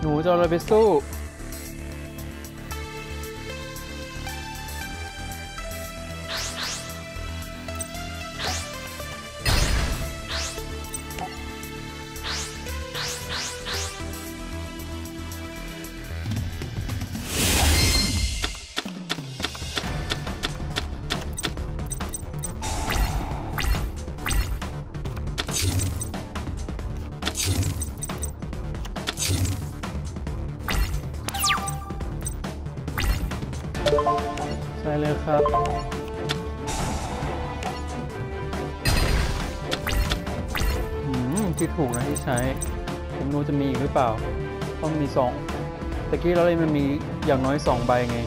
หนูจะเอาอะไรไปสู้ ครับอืมที่ถูกนะที่ใช้ ผมรู้จะมีอีกหรือเปล่า ต้องมีสองตะกี้เราเลยมันมีอย่างน้อยสองใบไง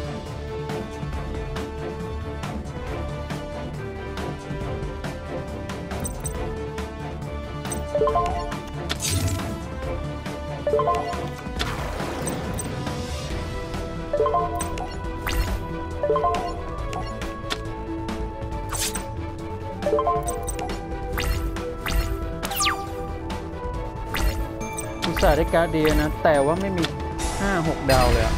อ ตส่าห์ได้การ์ดดีนะ แต่ว่าไม่มี 5 6 ดาวเลยอะ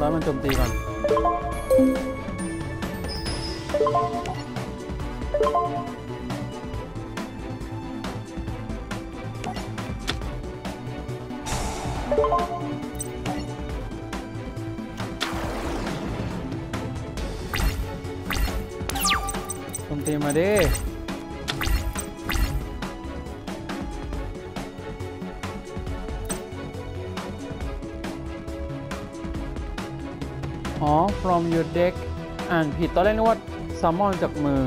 ร้อยมันโจมตีก่อนโจมตีมาดิอ๋อ from your deck อ่านผิดตอนแรกนึกว่า summon จากมือ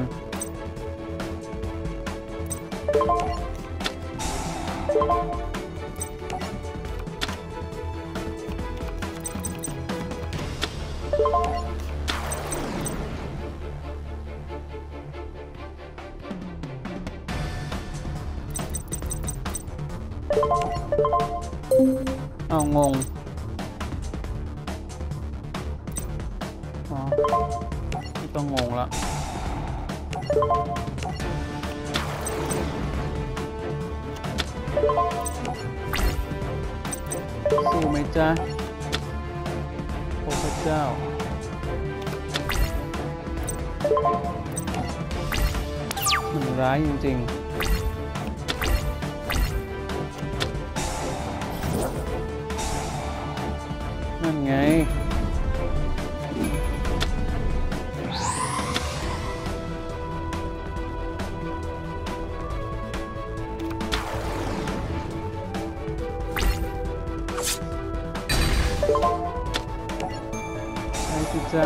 เอางงอ๋อนี่ต้องงงละสู้ไหมจ๊ะโอ้พระเจ้ามันร้ายจริง ๆ นั่นไงไอ้จิจ๊ะ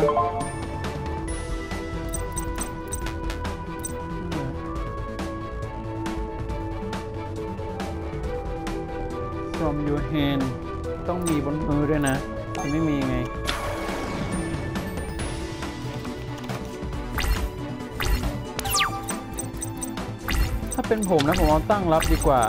from your hand ต้องมีบนมือด้วยนะ จะไม่มีไงถ้าเป็นผมนะผมเอาตั้งรับดีกว่า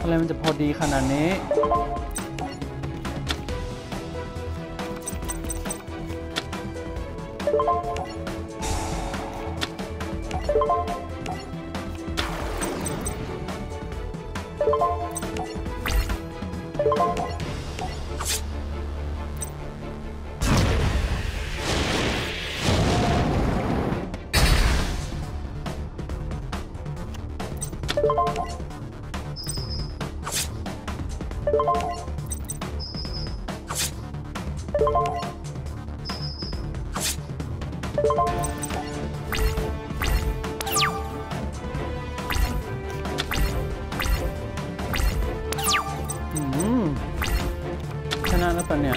อะไรมันจะพอดีขนาดนี้ อืม ชนะแล้วปะเนี่ย